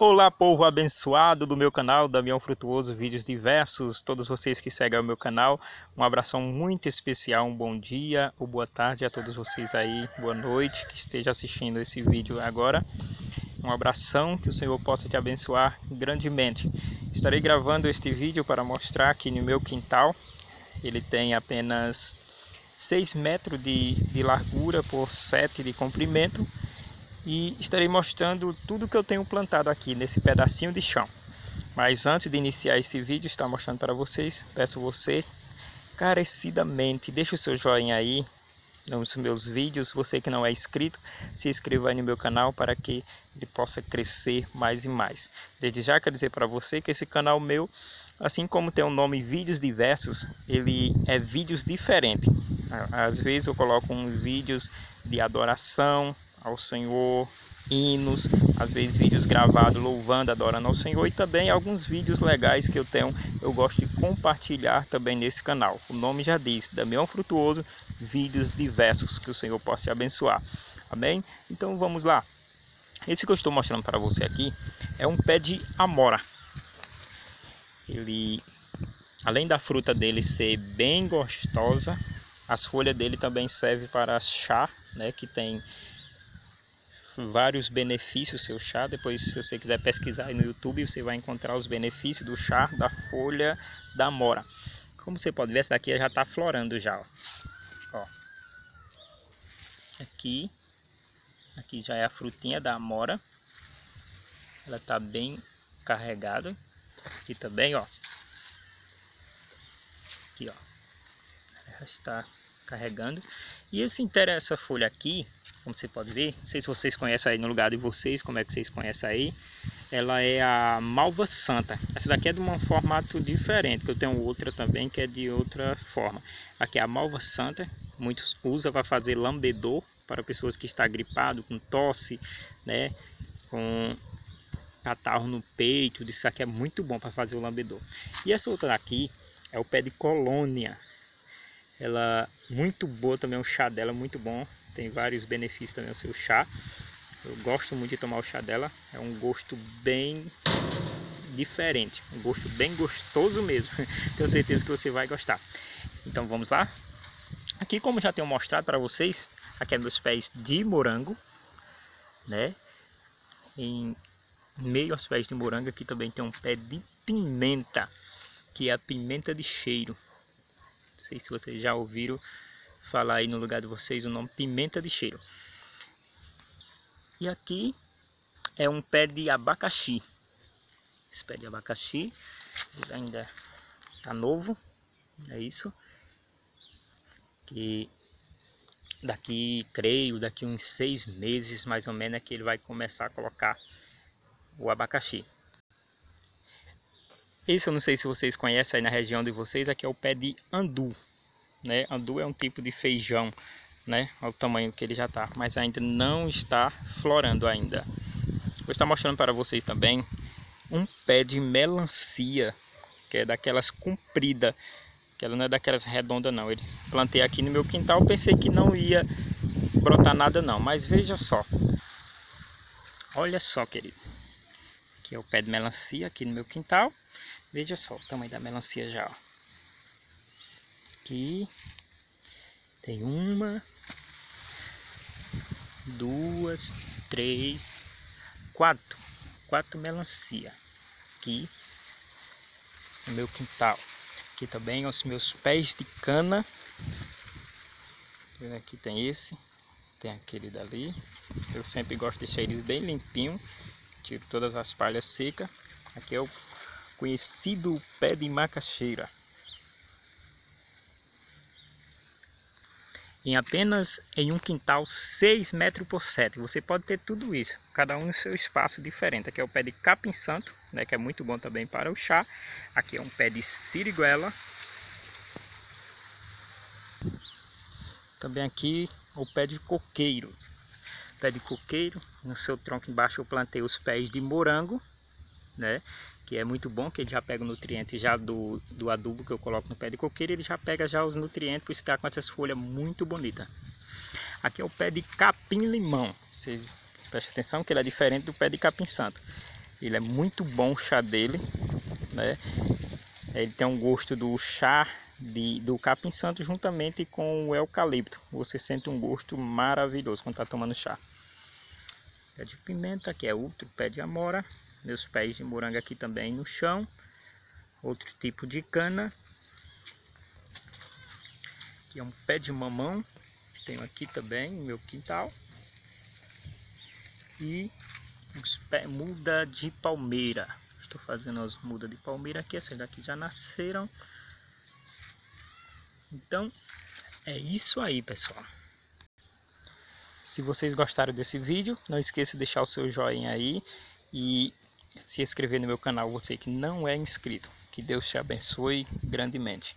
Olá, povo abençoado do meu canal, Damião Frutuoso, vídeos diversos, todos vocês que seguem o meu canal, um abração muito especial, um bom dia ou boa tarde a todos vocês aí, boa noite, que esteja assistindo esse vídeo agora. Um abração, que o Senhor possa te abençoar grandemente. Estarei gravando este vídeo para mostrar aqui no meu quintal, ele tem apenas 6 metros de, de largura por 7 de comprimento, e estarei mostrando tudo que eu tenho plantado aqui nesse pedacinho de chão. Mas antes de iniciar este vídeo, estar mostrando para vocês, peço você carecidamente, deixe o seu joinha aí nos meus vídeos, você que não é inscrito, se inscreva aí no meu canal para que ele possa crescer mais e mais. Desde já quero dizer para você que esse canal meu, assim como tem o nome Vídeos Diversos, ele é vídeos diferentes. Às vezes eu coloco um vídeos de adoração, ao Senhor, hinos, às vezes vídeos gravados louvando, adorando ao Senhor e também alguns vídeos legais que eu tenho, eu gosto de compartilhar também nesse canal. O nome já diz, Damião Frutuoso, vídeos diversos que o Senhor possa te abençoar. Amém? Então vamos lá. Esse que eu estou mostrando para você aqui é um pé de amora. Ele, além da fruta dele ser bem gostosa, as folhas dele também servem para chá, né, que tem vários benefícios seu chá. Depois, se você quiser pesquisar aí no YouTube, você vai encontrar os benefícios do chá da folha da mora. Como você pode ver, essa daqui já está florando já. Ó. ó. Aqui, aqui já é a frutinha da mora. Ela está bem carregada. Aqui também, ó. Aqui, ó. Ela está carregando. E esse interessa folha aqui, como você pode ver, não sei se vocês conhecem aí no lugar de vocês, como é que vocês conhecem aí, ela é a malva santa. Essa daqui é de um formato diferente, que eu tenho outra também que é de outra forma. Aqui é a malva santa, muitos usam para fazer lambedor para pessoas que estão gripado, com tosse, né, com catarro no peito, isso aqui é muito bom para fazer o lambedor. E essa outra daqui é o pé de colônia. Ela muito boa também, o chá dela é muito bom tem vários benefícios também o seu chá. Eu gosto muito de tomar o chá dela, é um gosto bem diferente, um gosto bem gostoso mesmo. Tenho certeza que você vai gostar. Então vamos lá? Aqui como já tenho mostrado para vocês, aqui é meus pés de morango, né? Em meio aos pés de morango aqui também tem um pé de pimenta, que é a pimenta de cheiro. Não sei se vocês já ouviram falar aí no lugar de vocês o nome pimenta de cheiro. E aqui é um pé de abacaxi. Esse pé de abacaxi ainda tá novo, é isso. Que daqui, creio, daqui uns seis meses mais ou menos é que ele vai começar a colocar o abacaxi. Esse eu não sei se vocês conhecem aí na região de vocês, aqui é o pé de andu né? Andu é um tipo de feijão, né? Olha o tamanho que ele já está, mas ainda não está florando ainda. Vou estar mostrando para vocês também um pé de melancia, que é daquelas comprida, que ela não é daquelas redondas não. Ele plantei aqui no meu quintal, pensei que não ia brotar nada não, mas veja só. Olha só, querido. Aqui é o pé de melancia aqui no meu quintal. Veja só o tamanho da melancia já, ó aqui tem uma, duas, três, quatro, quatro melancia aqui no meu quintal. Aqui também os meus pés de cana. Aqui tem esse, tem aquele dali. Eu sempre gosto de deixar eles bem limpinho. Tiro todas as palhas secas. Aqui é o conhecido pé de macaxeira. em apenas em um quintal 6 metros por 7. Você pode ter tudo isso, cada um no seu espaço diferente. Aqui é o pé de capim santo, né, que é muito bom também para o chá. Aqui é um pé de siriguela. Também aqui o pé de coqueiro. Pé de coqueiro, no seu tronco embaixo eu plantei os pés de morango, né? que é muito bom, que ele já pega o nutriente já do, do adubo que eu coloco no pé de coqueiro, ele já pega já os nutrientes por estar com essas folhas muito bonitas. Aqui é o pé de capim-limão, você preste atenção que ele é diferente do pé de capim-santo. Ele é muito bom o chá dele, né? Ele tem um gosto do chá de, do capim santo juntamente com o eucalipto. Você sente um gosto maravilhoso quando está tomando chá. Pé de pimenta, que é outro pé de amora. Meus pés de moranga aqui também no chão. Outro tipo de cana. Aqui é um pé de mamão. Que tenho aqui também no meu quintal. E pé, muda de palmeira. Estou fazendo as mudas de palmeira aqui. Essas daqui já nasceram. Então, é isso aí, pessoal. Se vocês gostaram desse vídeo, não esqueça de deixar o seu joinha aí e se inscrever no meu canal, você que não é inscrito. Que Deus te abençoe grandemente.